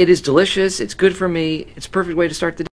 It is delicious. It's good for me. It's perfect way to start the day.